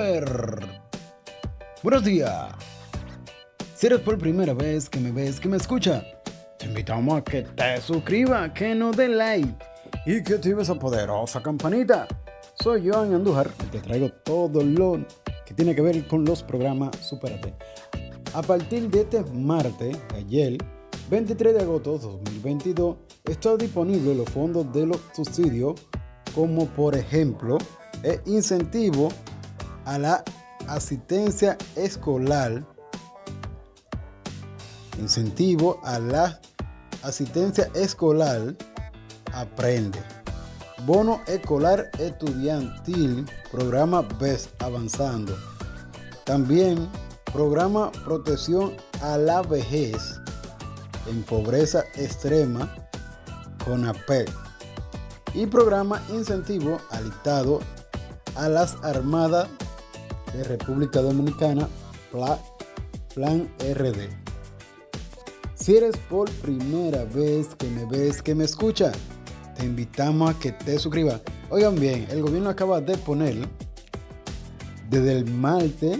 Super. Buenos días. Si eres por primera vez que me ves, que me escucha, te invitamos a que te suscribas, que nos dé like y que actives esa poderosa campanita. Soy Joan Andújar y te traigo todo lo que tiene que ver con los programas Superate. A partir de este martes, ayer, 23 de agosto de 2022, está disponible los fondos de los subsidios, como por ejemplo, el incentivo a la asistencia escolar, incentivo a la asistencia escolar, aprende. Bono escolar estudiantil, programa BES avanzando. También programa protección a la vejez en pobreza extrema con APEC y programa incentivo al Estado a las Armadas de República Dominicana, Plan RD. Si eres por primera vez que me ves, que me escucha, te invitamos a que te suscribas. Oigan bien, el gobierno acaba de poner desde el martes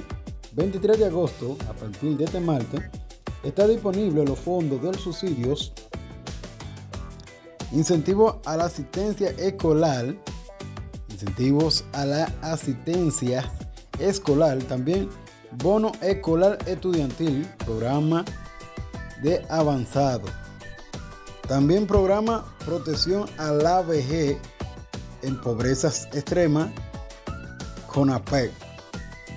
23 de agosto, a partir de este martes, está disponible los fondos de los subsidios, incentivo a la asistencia escolar, incentivos a la asistencia escolar, también bono escolar estudiantil, programa de avanzado. También programa protección a la vejez en pobrezas extremas, CONAPEC.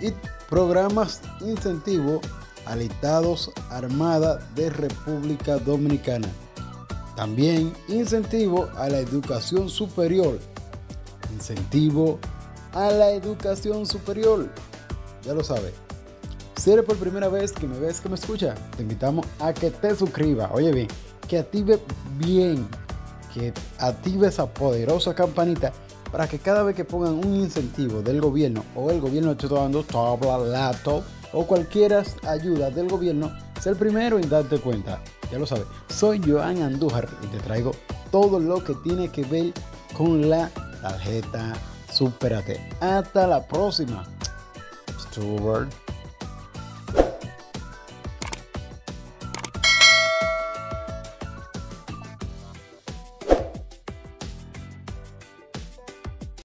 Y programas incentivo a Estados Armada de República Dominicana. También incentivo a la educación superior. Incentivo a la educación superior. Ya lo sabes. Si eres por primera vez que me ves, que me escucha, te invitamos a que te suscribas. Oye bien, que active bien, que active esa poderosa campanita para que cada vez que pongan un incentivo del gobierno o el gobierno te está dando tabla, laptop o cualquier ayuda del gobierno, sea el primero en darte cuenta. Ya lo sabes, soy Joan Andújar y te traigo todo lo que tiene que ver con la tarjeta Superate. Hasta la próxima. Steward.